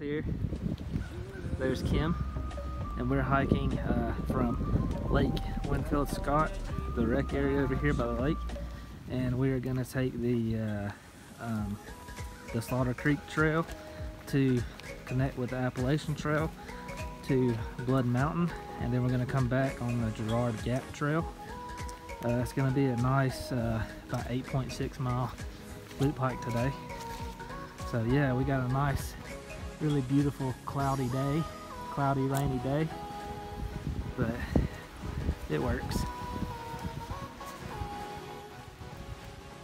here. There's Kim. And we're hiking uh, from Lake Winfield Scott, the rec area over here by the lake. And we are gonna take the, uh, um, the Slaughter Creek Trail to connect with the Appalachian Trail to Blood Mountain. And then we're gonna come back on the Jarrard Gap Trail. Uh, it's gonna be a nice, uh, about 8.6 mile loop hike today. So yeah, we got a nice, really beautiful cloudy day, cloudy rainy day, but it works.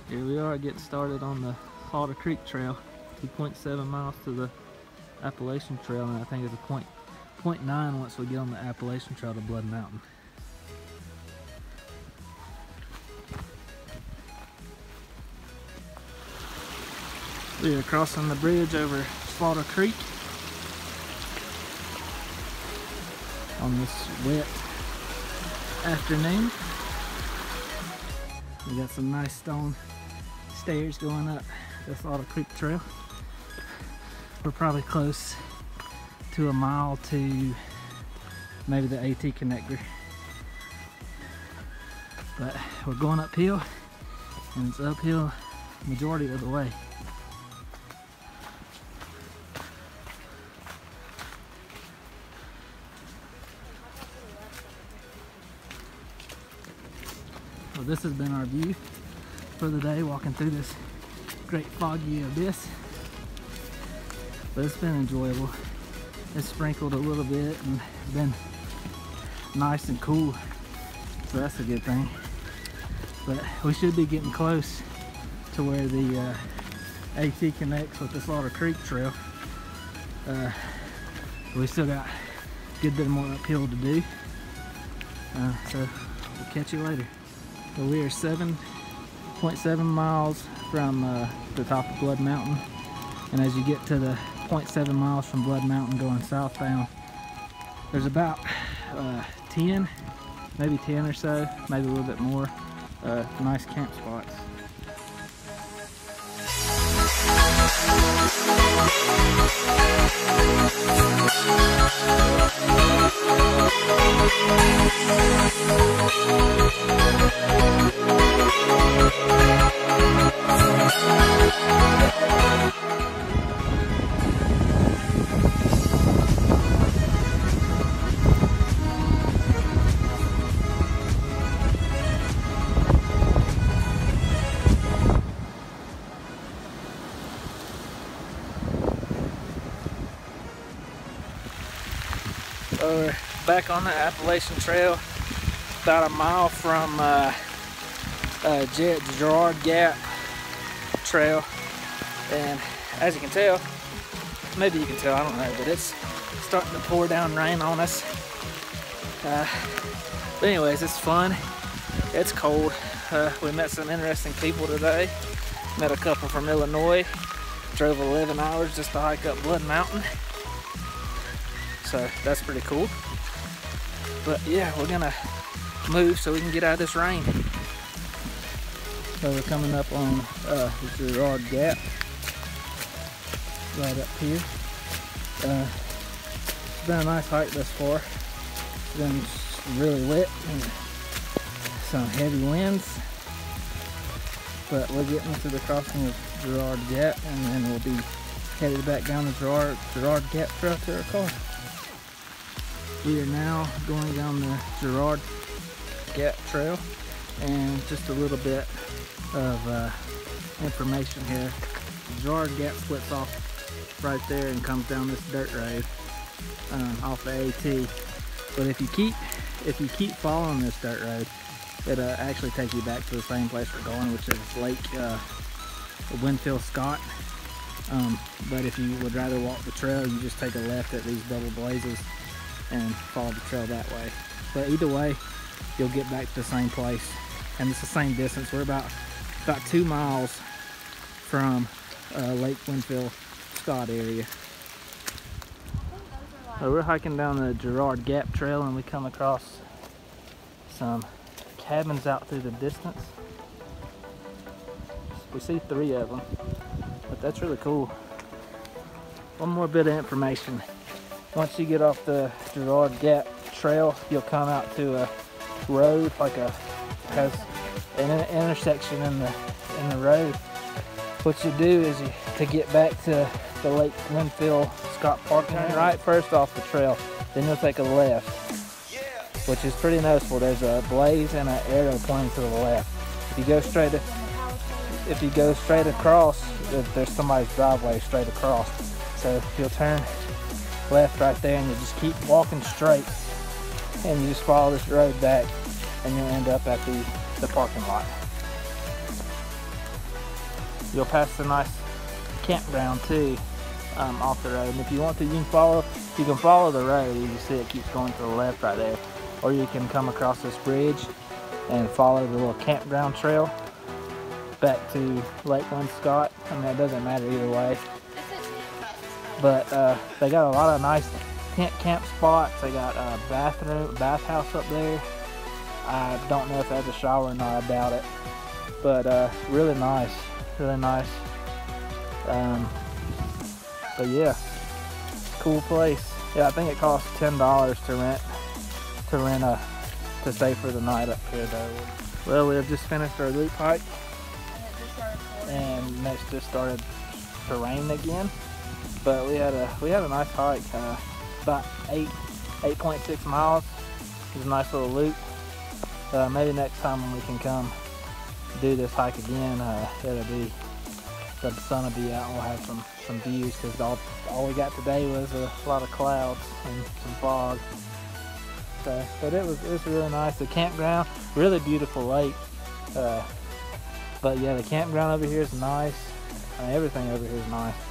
Here we are getting started on the Slaughter Creek Trail, 2.7 miles to the Appalachian Trail, and I think it's a point, point nine once we get on the Appalachian Trail to Blood Mountain. We are crossing the bridge over Slaughter Creek on this wet afternoon. We got some nice stone stairs going up the Slaughter Creek Trail. We're probably close to a mile to maybe the AT connector. But we're going uphill and it's uphill majority of the way. Well, this has been our view for the day, walking through this great foggy abyss. But it's been enjoyable. It's sprinkled a little bit and been nice and cool, so that's a good thing. But we should be getting close to where the uh, AT connects with the Slaughter Creek Trail. Uh, we still got a good bit more uphill to do. Uh, so we'll catch you later. So we are 7.7 miles from uh, the top of Blood Mountain. And as you get to the 0.7 miles from Blood Mountain going southbound, there's about uh, 10, maybe 10 or so, maybe a little bit more, uh, nice camp spots. So we're back on the Appalachian Trail, about a mile from uh, uh, Jet Jarrard Gap Trail. And as you can tell, maybe you can tell, I don't know, but it's starting to pour down rain on us. Uh, but anyways, it's fun. It's cold. Uh, we met some interesting people today. Met a couple from Illinois. Drove 11 hours just to hike up Blood Mountain. So that's pretty cool. But yeah, we're gonna move so we can get out of this rain. So we're coming up on uh, the Jarrard Gap right up here. Uh, it's been a nice hike thus far. It's been really wet and some heavy winds. But we're getting to the crossing of Jarrard Gap and then we'll be headed back down the Jarrard, Jarrard Gap trail to our car. We are now going down the Jarrard Gap Trail and just a little bit of uh, information here. The Jarrard Gap splits off right there and comes down this dirt road um, off the AT. But if you keep if you keep following this dirt road, it'll actually take you back to the same place we're going, which is Lake uh, Winfield Scott. Um, but if you would rather walk the trail, you just take a left at these double blazes and follow the trail that way. But either way, you'll get back to the same place. And it's the same distance. We're about about two miles from uh, Lake Winfield Scott area. So we're hiking down the Jarrard Gap Trail and we come across some cabins out through the distance. We see three of them, but that's really cool. one more bit of information. Once you get off the Jarrard Gap Trail, you'll come out to a road, like a has an intersection in the in the road. What you do is you to get back to the Lake Winfield Scott parking mm-hmm. right first off the trail, then you'll take a left, which is pretty noticeable. There's a blaze and an arrow pointing to the left. If you go straight, if you go straight across, there's somebody's driveway straight across. So you'll turn left right there and you just keep walking straight and you just follow this road back and you'll end up at the, the parking lot. You'll pass a nice campground too um, off the road. And if you want to, you can follow you can follow the road. You can see it keeps going to the left right there. Or you can come across this bridge and follow the little campground trail back to Lake One Scott. I mean, it doesn't matter either way. But uh, they got a lot of nice tent camp spots. They got a bathroom, bathhouse up there. I don't know if that's a shower or not. I doubt it. But uh, really nice, really nice. Um, but yeah, cool place. Yeah, I think it costs ten dollars to rent to rent a to stay for the night up here though. Well, we have just finished our loop hike, and next just started to rain again. But we had a we had a nice hike, uh, about eight 8.6 miles. It was a nice little loop. Uh, maybe next time when we can come do this hike again, uh, it'll be the sun will be out we'll have some some views because all, all we got today was a lot of clouds and some fog. So, but it was it was really nice. The campground, really beautiful lake. Uh, but yeah, the campground over here is nice. I mean, everything over here is nice.